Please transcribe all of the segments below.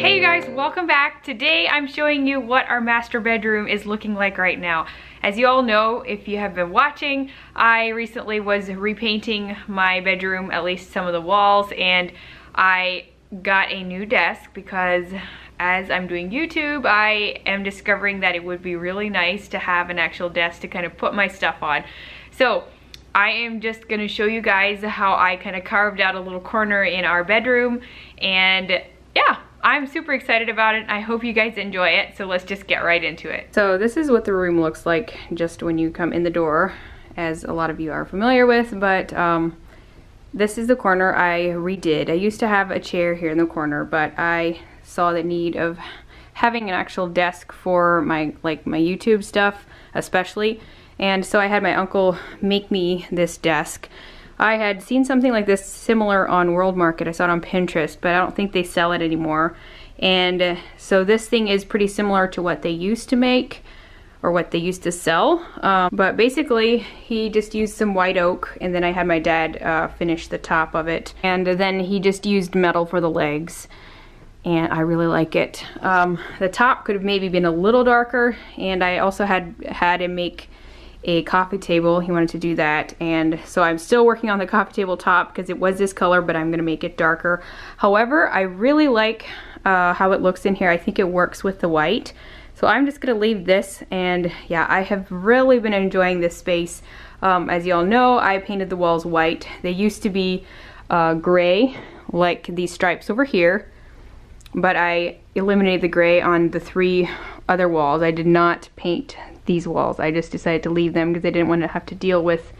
Hey you guys, welcome back. Today I'm showing you what our master bedroom is looking like right now. As you all know, if you have been watching, I recently was repainting my bedroom, at least some of the walls, and I got a new desk because as I'm doing YouTube, I am discovering that it would be really nice to have an actual desk to kind of put my stuff on. So I am just gonna show you guys how I kind of carved out a little corner in our bedroom and yeah, I'm super excited about it. I hope you guys enjoy it. So let's just get right into it. So this is what the room looks like just when you come in the door, as a lot of you are familiar with, but um, this is the corner I redid. I used to have a chair here in the corner, but I saw the need of having an actual desk for my like my YouTube stuff especially and so I had my uncle make me this desk I had seen something like this similar on World Market I saw it on Pinterest but I don't think they sell it anymore and uh, so this thing is pretty similar to what they used to make or what they used to sell. Um, but basically, he just used some white oak, and then I had my dad uh, finish the top of it. And then he just used metal for the legs and I really like it. Um, the top could have maybe been a little darker and I also had had him make a coffee table. He wanted to do that and so I'm still working on the coffee table top because it was this color but I'm gonna make it darker. However, I really like uh, how it looks in here. I think it works with the white. So I'm just gonna leave this and yeah, I have really been enjoying this space. Um, as y'all know, I painted the walls white. They used to be uh, gray like these stripes over here but I eliminated the gray on the three other walls. I did not paint these walls. I just decided to leave them because I didn't want to have to deal with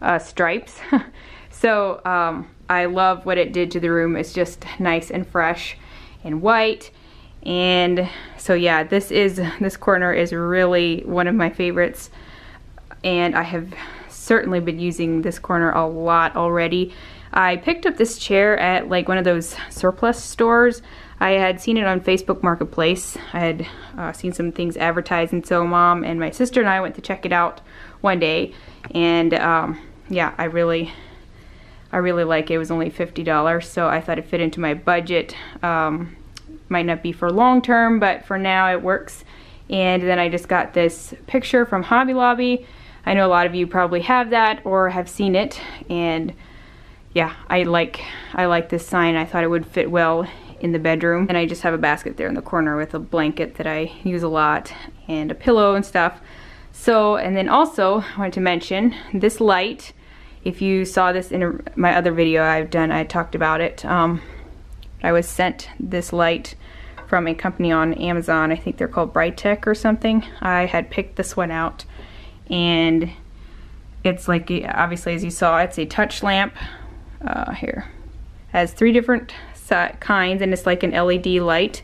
uh, stripes. so um, I love what it did to the room. It's just nice and fresh and white. And so yeah, this is this corner is really one of my favorites. And I have certainly been using this corner a lot already. I picked up this chair at like one of those surplus stores. I had seen it on Facebook Marketplace. I had uh, seen some things advertised, and so mom and my sister and I went to check it out one day, and um, yeah, I really, I really like it. It was only fifty dollars, so I thought it fit into my budget. Um, might not be for long term, but for now it works. And then I just got this picture from Hobby Lobby. I know a lot of you probably have that or have seen it, and yeah, I like I like this sign. I thought it would fit well in the bedroom. And I just have a basket there in the corner with a blanket that I use a lot and a pillow and stuff. So, and then also I wanted to mention this light. If you saw this in a, my other video I've done, I talked about it. Um, I was sent this light from a company on Amazon. I think they're called Brightech or something. I had picked this one out and it's like, obviously as you saw, it's a touch lamp. Uh, here. Has three different kinds and it's like an LED light.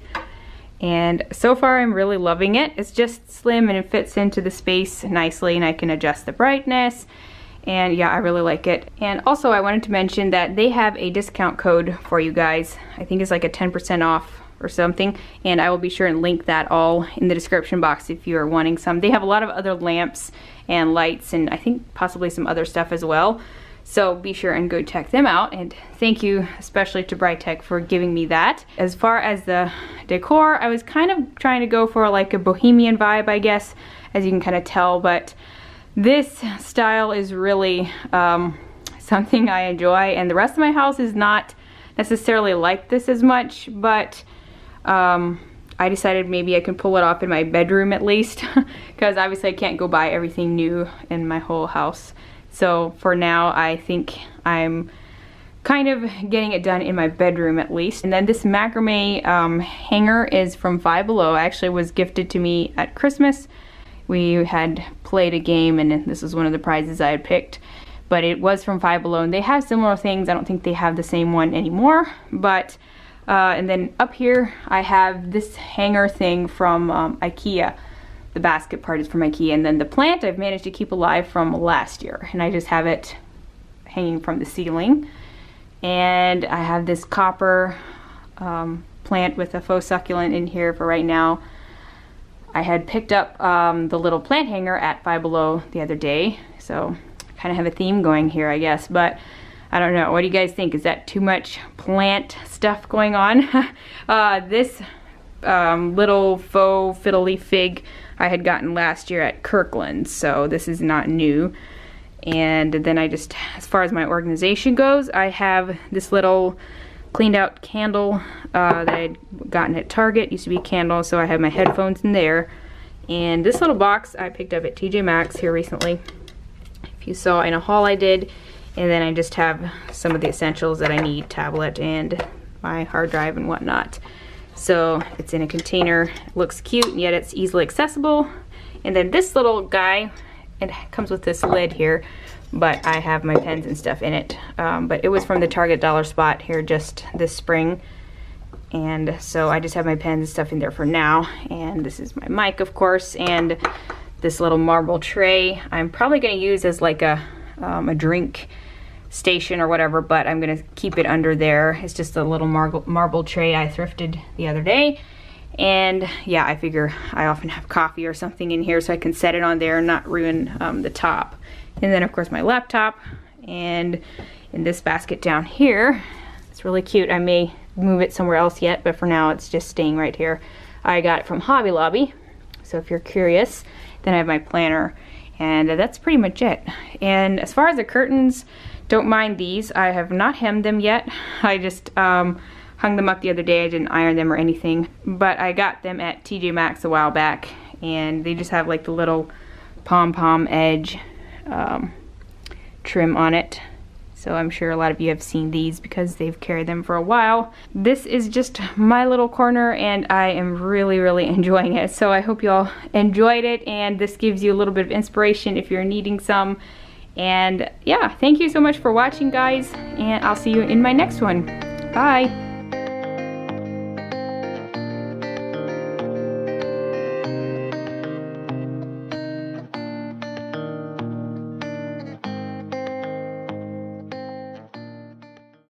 And so far I'm really loving it. It's just slim and it fits into the space nicely and I can adjust the brightness. And yeah, I really like it. And also I wanted to mention that they have a discount code for you guys. I think it's like a 10% off or something. And I will be sure and link that all in the description box if you are wanting some. They have a lot of other lamps and lights and I think possibly some other stuff as well. So be sure and go check them out and thank you especially to Brightech for giving me that. As far as the decor, I was kind of trying to go for like a bohemian vibe I guess as you can kind of tell but this style is really um, something I enjoy and the rest of my house is not necessarily like this as much but um, I decided maybe I can pull it off in my bedroom at least because obviously I can't go buy everything new in my whole house. So for now, I think I'm kind of getting it done in my bedroom at least. And then this macrame um, hanger is from Five Below. Actually was gifted to me at Christmas. We had played a game and this was one of the prizes I had picked. But it was from Five Below and they have similar things. I don't think they have the same one anymore. But, uh, and then up here I have this hanger thing from um, Ikea the basket part is from Ikea. And then the plant I've managed to keep alive from last year. And I just have it hanging from the ceiling. And I have this copper um, plant with a faux succulent in here for right now. I had picked up um, the little plant hanger at Five Below the other day. So kind of have a theme going here, I guess. But I don't know. What do you guys think? Is that too much plant stuff going on? uh, this um, little faux fiddle leaf fig I had gotten last year at Kirkland, so this is not new. And then I just, as far as my organization goes, I have this little cleaned out candle uh, that I'd gotten at Target. It used to be a candle, so I have my headphones in there. And this little box I picked up at TJ Maxx here recently. If you saw in a haul I did. And then I just have some of the essentials that I need, tablet and my hard drive and whatnot. So it's in a container, looks cute, and yet it's easily accessible. And then this little guy, it comes with this lid here, but I have my pens and stuff in it. Um, but it was from the Target Dollar Spot here just this spring. And so I just have my pens and stuff in there for now. And this is my mic, of course, and this little marble tray I'm probably gonna use as like a, um, a drink station or whatever, but I'm gonna keep it under there. It's just a little marble, marble tray I thrifted the other day. And yeah, I figure I often have coffee or something in here so I can set it on there and not ruin um, the top. And then of course my laptop and in this basket down here, it's really cute. I may move it somewhere else yet, but for now it's just staying right here. I got it from Hobby Lobby. So if you're curious, then I have my planner and that's pretty much it. And as far as the curtains, don't mind these. I have not hemmed them yet. I just um, hung them up the other day. I didn't iron them or anything. But I got them at TJ Maxx a while back. And they just have like the little pom-pom edge um, trim on it. So I'm sure a lot of you have seen these because they've carried them for a while. This is just my little corner and I am really, really enjoying it. So I hope you all enjoyed it and this gives you a little bit of inspiration if you're needing some. And yeah, thank you so much for watching guys and I'll see you in my next one. Bye.